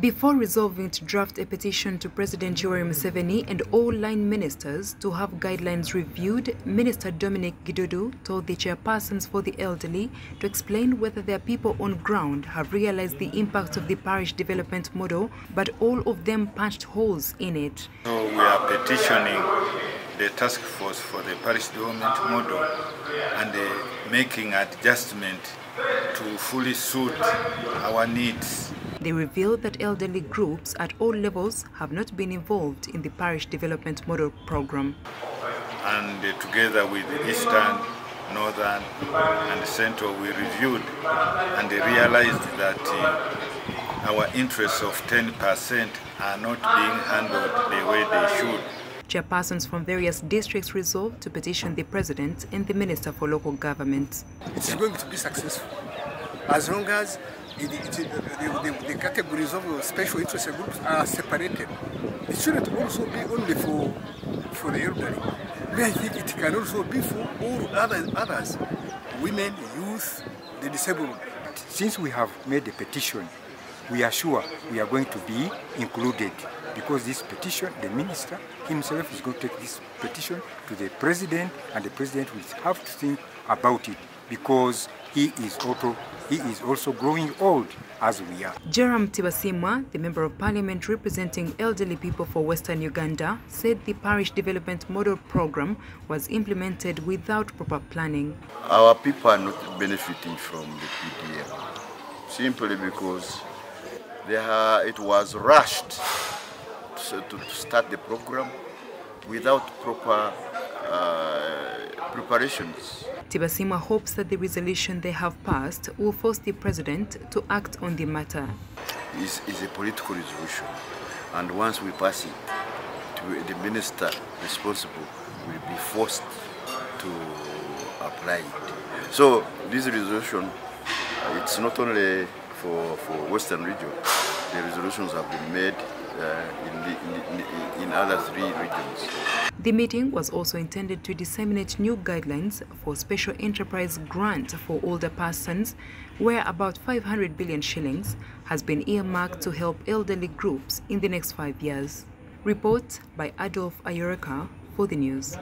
Before resolving to draft a petition to President Yoweri Museveni and all line ministers to have guidelines reviewed, Minister Dominic Gidudu told the chairpersons for the elderly to explain whether their people on ground have realized the impact of the parish development model, but all of them punched holes in it. So we are petitioning the task force for the parish development model and uh, making adjustment to fully suit our needs. They revealed that elderly groups at all levels have not been involved in the parish development model program. And uh, together with the Eastern, Northern and Central, we reviewed and realized that uh, our interests of 10% are not being handled the way they should. Chairpersons from various districts resolved to petition the President and the Minister for Local Government. It's going to be successful as long as it, the, the, the, categories of special interest groups are separated. It shouldn't also be only for, for the elderly. I think it can also be for all other, others, women, youth, the disabled. Since we have made a petition, we are sure we are going to be included because this petition, the minister himself is going to take this petition to the president and the president will have to think about it because he is also he is also growing old as we are. Joram Tibasimwa, the Member of Parliament representing elderly people for Western Uganda, said the parish development model program was implemented without proper planning. Our people are not benefiting from the PDM simply because are, it was rushed to, to start the program without proper uh, preparations. Tibasima hopes that the resolution they have passed will force the president to act on the matter. It's, it's a political resolution, and once we pass it, the minister responsible will be forced to apply it. So this resolution, uh, it's not only for, for Western region, the resolutions have been made uh, in, the, in, in other three regions. The meeting was also intended to disseminate new guidelines for special enterprise grant for older persons, where about 500 billion shillings has been earmarked to help elderly groups in the next five years. Report by Adolf Ayoreka for the news.